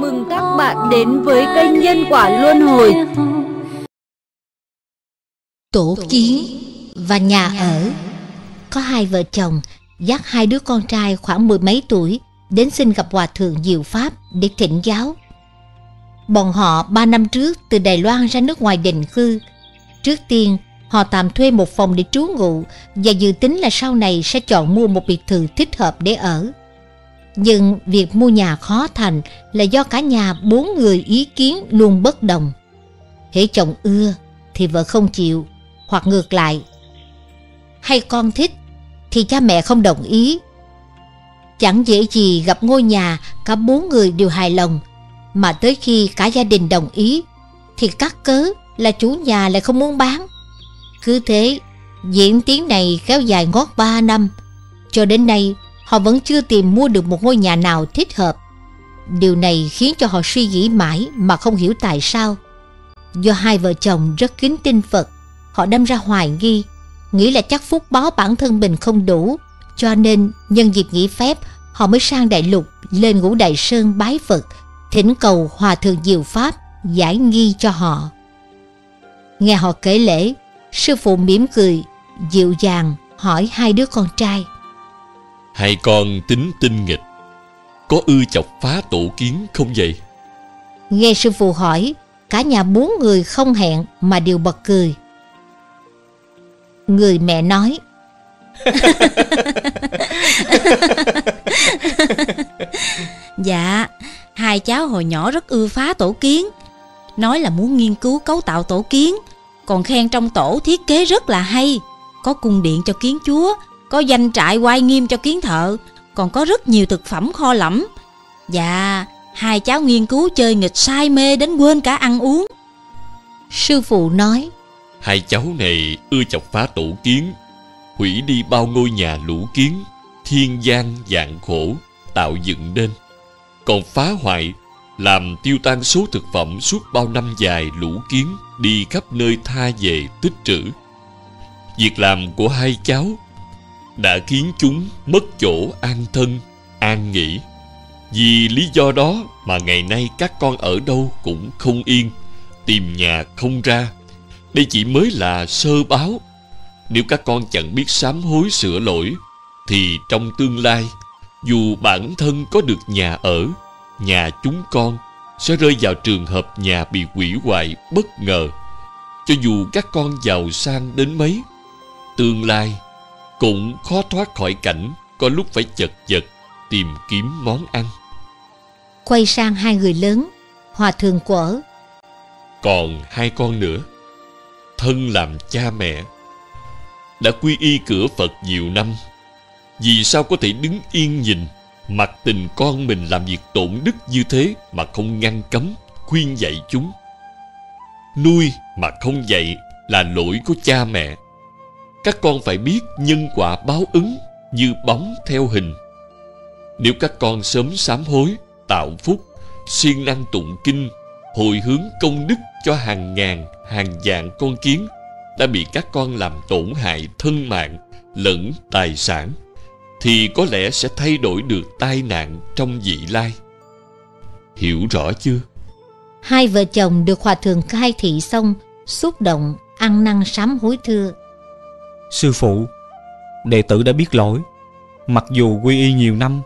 mừng các bạn đến với kênh Nhân Quả Luân Hồi Tổ kiến và nhà ở Có hai vợ chồng dắt hai đứa con trai khoảng mười mấy tuổi đến xin gặp Hòa Thượng Diệu Pháp để thỉnh giáo. Bọn họ ba năm trước từ Đài Loan ra nước ngoài định cư. Trước tiên, họ tạm thuê một phòng để trú ngụ và dự tính là sau này sẽ chọn mua một biệt thự thích hợp để ở. Nhưng việc mua nhà khó thành là do cả nhà bốn người ý kiến luôn bất đồng. Hễ chồng ưa thì vợ không chịu, hoặc ngược lại. Hay con thích thì cha mẹ không đồng ý. Chẳng dễ gì gặp ngôi nhà cả bốn người đều hài lòng, mà tới khi cả gia đình đồng ý thì cắt cớ là chủ nhà lại không muốn bán. Cứ thế, diễn tiến này kéo dài ngót ba năm. Cho đến nay, họ vẫn chưa tìm mua được một ngôi nhà nào thích hợp. Điều này khiến cho họ suy nghĩ mãi mà không hiểu tại sao. Do hai vợ chồng rất kính tin Phật, họ đâm ra hoài nghi, nghĩ là chắc phúc báo bản thân mình không đủ, cho nên nhân dịp nghỉ phép họ mới sang đại lục lên ngũ đại sơn bái Phật, thỉnh cầu hòa thượng diệu pháp giải nghi cho họ. Nghe họ kể lễ, sư phụ mỉm cười, dịu dàng hỏi hai đứa con trai. Hai con tính tinh nghịch Có ư chọc phá tổ kiến không vậy Nghe sư phụ hỏi, cả nhà bốn người không hẹn mà đều bật cười. Người mẹ nói, Dạ, hai cháu hồi nhỏ rất ưa phá tổ kiến. Nói là muốn nghiên cứu cấu tạo tổ kiến, còn khen trong tổ thiết kế rất là hay. Có cung điện cho kiến chúa, có danh trại oai nghiêm cho kiến thợ, còn có rất nhiều thực phẩm kho lẫm. Dạ, hai cháu nghiên cứu chơi nghịch say mê đến quên cả ăn uống. sư phụ nói, Hai cháu này ưa chọc phá tổ kiến Hủy đi bao ngôi nhà lũ kiến Thiên gian dạng khổ Tạo dựng nên Còn phá hoại Làm tiêu tan số thực phẩm suốt bao năm dài lũ kiến Đi khắp nơi tha về tích trữ Việc làm của hai cháu đã khiến chúng mất chỗ an thân, An nghỉ. Vì lý do đó mà ngày nay các con ở đâu cũng không yên, Tìm nhà không ra. Đây chỉ mới là sơ báo. Nếu các con chẳng biết sám hối sửa lỗi, Thì trong tương lai, Dù bản thân có được nhà ở, Nhà chúng con Sẽ rơi vào trường hợp nhà bị hủy hoại bất ngờ. Cho dù các con giàu sang đến mấy, Tương lai cũng khó thoát khỏi cảnh Có lúc phải chật vật Tìm kiếm món ăn. Quay sang hai người lớn, hòa thượng quở, Còn hai con nữa Thân làm cha mẹ Đã quy y cửa Phật nhiều năm. Vì sao có thể đứng yên nhìn Mặc tình con mình làm việc tổn đức như thế Mà không ngăn cấm Khuyên dạy chúng? Nuôi mà không dạy Là lỗi của cha mẹ các con phải biết nhân quả báo ứng Như bóng theo hình Nếu các con sớm sám hối Tạo phúc siêng năng tụng kinh hồi hướng công đức cho hàng ngàn, hàng vạn con kiến đã bị các con làm tổn hại thân mạng lẫn tài sản thì có lẽ sẽ thay đổi được tai nạn trong vị lai. Hiểu rõ chưa? hai vợ chồng được hòa thượng khai thị xong, xúc động, ăn năn sám hối thưa. Sư phụ, đệ tử đã biết lỗi. Mặc dù quy y nhiều năm,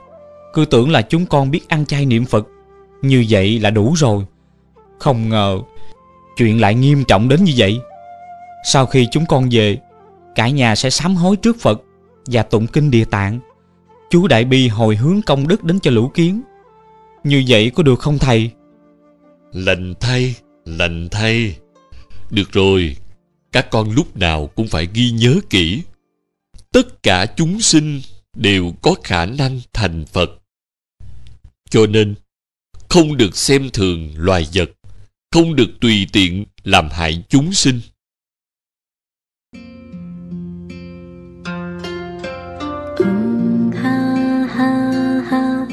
cứ tưởng là chúng con biết ăn chay niệm Phật. Như vậy là đủ rồi. Không ngờ, chuyện lại nghiêm trọng đến như vậy. Sau khi chúng con về, cả nhà sẽ sám hối trước Phật và tụng kinh địa tạng. Chú Đại Bi hồi hướng công đức đến cho lũ kiến. Như vậy có được không thầy? Lành thay, lành thay. Được rồi, các con lúc nào cũng phải ghi nhớ kỹ. Tất cả chúng sinh đều có khả năng thành phật. Cho nên, không được xem thường loài vật, không được tùy tiện làm hại chúng sinh. Ha ha ha